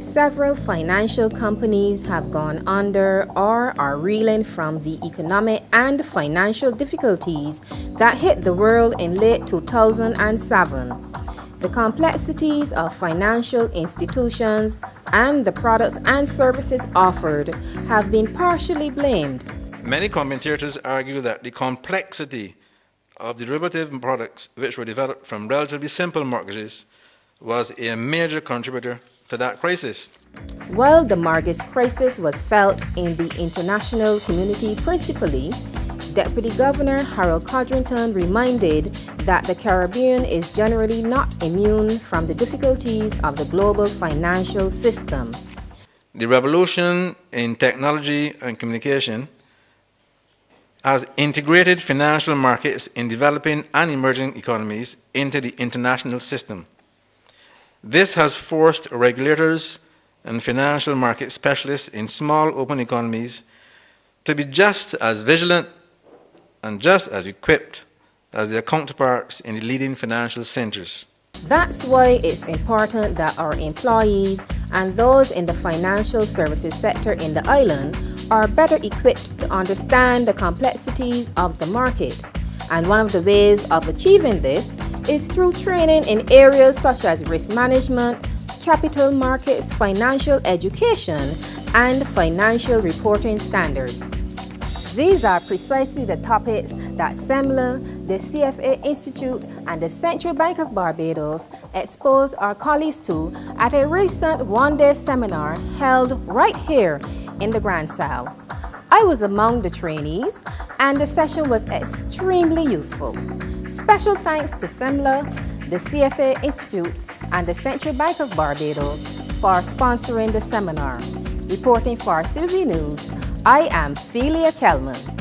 Several financial companies have gone under or are reeling from the economic and financial difficulties that hit the world in late 2007. The complexities of financial institutions and the products and services offered have been partially blamed. Many commentators argue that the complexity of derivative products which were developed from relatively simple mortgages was a major contributor to that crisis. While the mortgage crisis was felt in the international community principally, Deputy Governor Harold Codrington reminded that the Caribbean is generally not immune from the difficulties of the global financial system. The revolution in technology and communication has integrated financial markets in developing and emerging economies into the international system. This has forced regulators and financial market specialists in small open economies to be just as vigilant and just as equipped as their counterparts in the leading financial centers. That's why it's important that our employees and those in the financial services sector in the island are better equipped to understand the complexities of the market. And one of the ways of achieving this is through training in areas such as risk management, capital markets, financial education, and financial reporting standards. These are precisely the topics that CEMLA, the CFA Institute, and the Central Bank of Barbados exposed our colleagues to at a recent one-day seminar held right here in the Grand Salle. I was among the trainees and the session was extremely useful. Special thanks to CEMLA, the CFA Institute, and the Central Bank of Barbados for sponsoring the seminar. Reporting for CBB News, I am Philia Kelman.